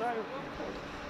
Right.